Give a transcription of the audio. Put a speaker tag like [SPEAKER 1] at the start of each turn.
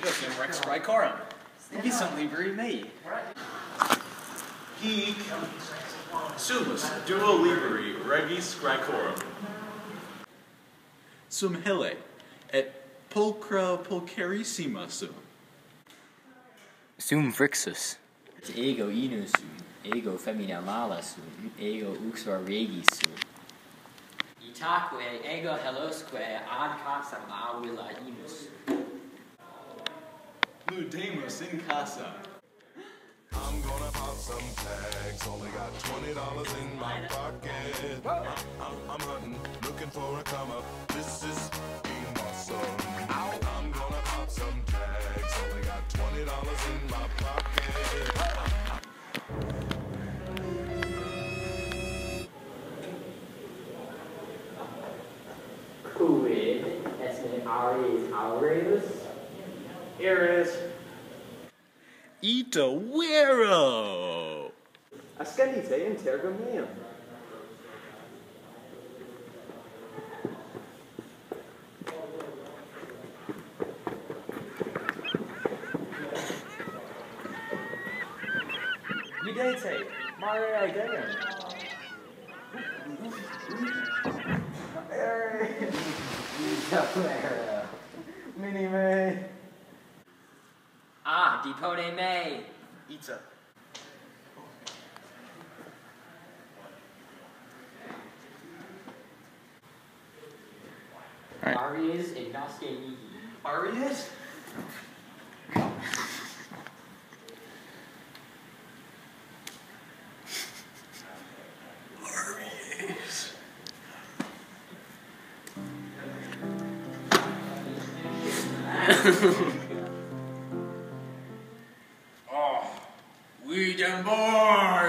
[SPEAKER 1] egosium rex trichorum. Be something very me.
[SPEAKER 2] Geek. sumus duo liberi regis graecorum.
[SPEAKER 3] Sum hele et pulchra pulcherissima sum.
[SPEAKER 4] Sum frixus. Ego inus sum, ego femina mala sum, ego uxor regis sum.
[SPEAKER 5] Itaque ego helosque ad casam avila imus. sum.
[SPEAKER 3] Ludemus in casa.
[SPEAKER 6] I'm gonna pop some tags. Only got twenty dollars in my pocket. I'm, I'm, I'm hunting, looking for a come up. This is being awesome. I'm gonna pop some tags. Only got twenty dollars in my pocket.
[SPEAKER 5] Quid est aries aureus?
[SPEAKER 1] Here is.
[SPEAKER 3] Ita vero!
[SPEAKER 1] Ascendite intergum meum. Udete, mare Deum. Mini me.
[SPEAKER 5] Ah, depone me.
[SPEAKER 1] Ita.
[SPEAKER 5] Aries ignosce mihi.
[SPEAKER 1] Arius?
[SPEAKER 2] Oh, we them boys!